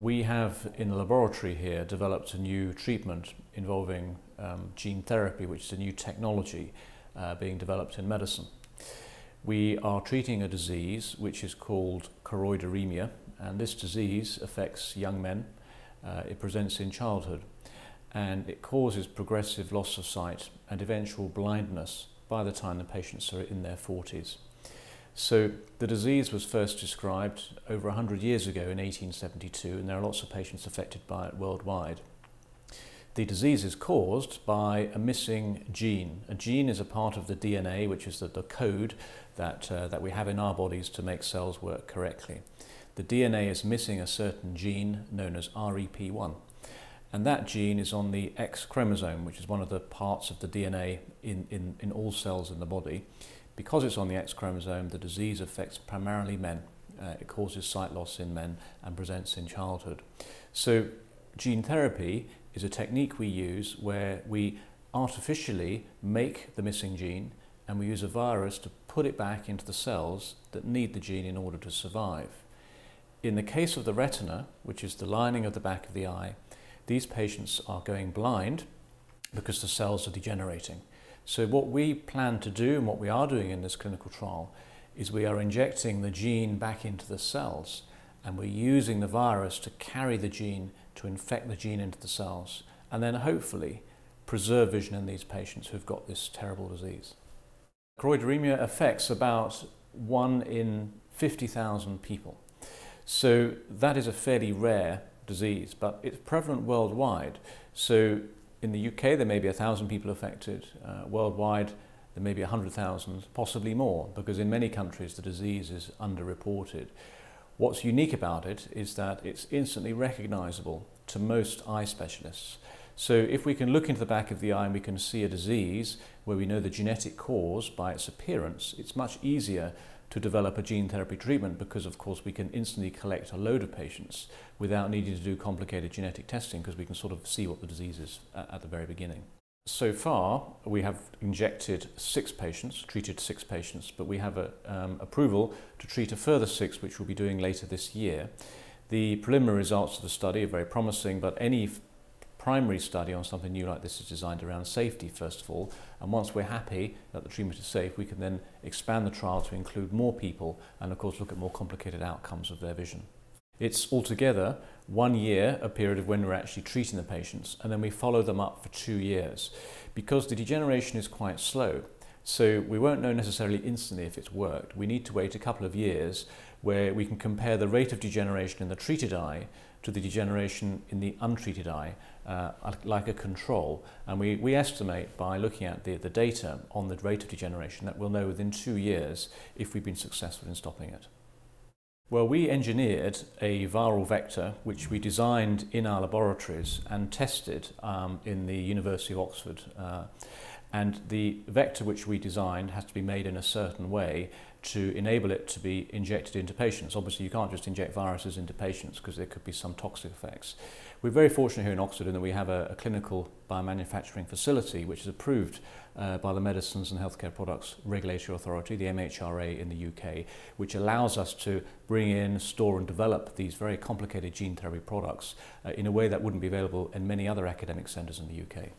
We have in the laboratory here developed a new treatment involving um, gene therapy, which is a new technology uh, being developed in medicine. We are treating a disease which is called choroideremia, and this disease affects young men. Uh, it presents in childhood, and it causes progressive loss of sight and eventual blindness by the time the patients are in their 40s. So the disease was first described over 100 years ago in 1872, and there are lots of patients affected by it worldwide. The disease is caused by a missing gene. A gene is a part of the DNA, which is the, the code that, uh, that we have in our bodies to make cells work correctly. The DNA is missing a certain gene known as REP1. And that gene is on the X chromosome, which is one of the parts of the DNA in, in, in all cells in the body. Because it's on the X chromosome, the disease affects primarily men. Uh, it causes sight loss in men and presents in childhood. So gene therapy is a technique we use where we artificially make the missing gene and we use a virus to put it back into the cells that need the gene in order to survive. In the case of the retina, which is the lining of the back of the eye, these patients are going blind because the cells are degenerating. So what we plan to do and what we are doing in this clinical trial is we are injecting the gene back into the cells and we're using the virus to carry the gene to infect the gene into the cells and then hopefully preserve vision in these patients who've got this terrible disease. Choroideremia affects about one in 50,000 people. So that is a fairly rare disease, but it's prevalent worldwide. So in the UK, there may be a thousand people affected. Uh, worldwide, there may be 100,000, possibly more, because in many countries the disease is underreported. What's unique about it is that it's instantly recognizable to most eye specialists. So if we can look into the back of the eye and we can see a disease where we know the genetic cause by its appearance, it's much easier to develop a gene therapy treatment because, of course, we can instantly collect a load of patients without needing to do complicated genetic testing because we can sort of see what the disease is at the very beginning. So far, we have injected six patients, treated six patients, but we have a, um, approval to treat a further six, which we'll be doing later this year. The preliminary results of the study are very promising, but any primary study on something new like this is designed around safety first of all and once we're happy that the treatment is safe we can then expand the trial to include more people and of course look at more complicated outcomes of their vision. It's altogether one year a period of when we're actually treating the patients and then we follow them up for two years because the degeneration is quite slow so we won't know necessarily instantly if it's worked. We need to wait a couple of years where we can compare the rate of degeneration in the treated eye to the degeneration in the untreated eye, uh, like a control. And we, we estimate by looking at the, the data on the rate of degeneration that we'll know within two years if we've been successful in stopping it. Well, we engineered a viral vector which we designed in our laboratories and tested um, in the University of Oxford. Uh, And the vector which we designed has to be made in a certain way to enable it to be injected into patients. Obviously, you can't just inject viruses into patients because there could be some toxic effects. We're very fortunate here in Oxford in that we have a, a clinical biomanufacturing facility which is approved uh, by the Medicines and Healthcare Products Regulatory Authority, the MHRA in the UK, which allows us to bring in, store and develop these very complicated gene therapy products uh, in a way that wouldn't be available in many other academic centres in the UK.